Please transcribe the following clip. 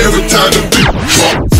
every time the beat drop.